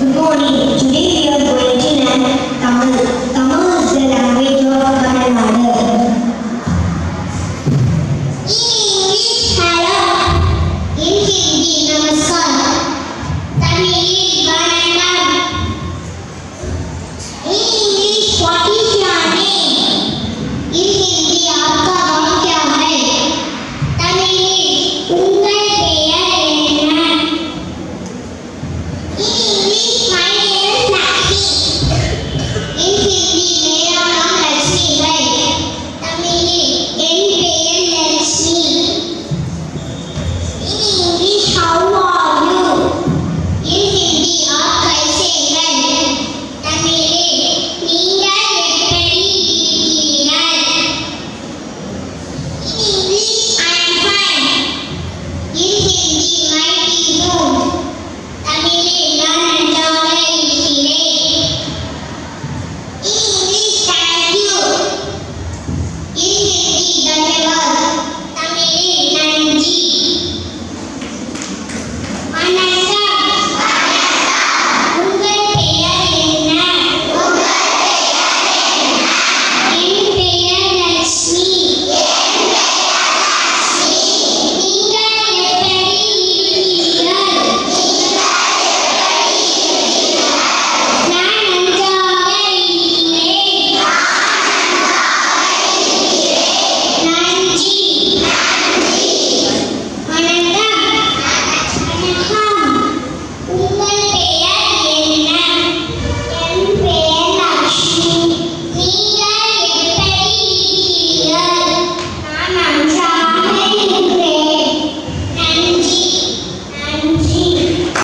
Good morning. Today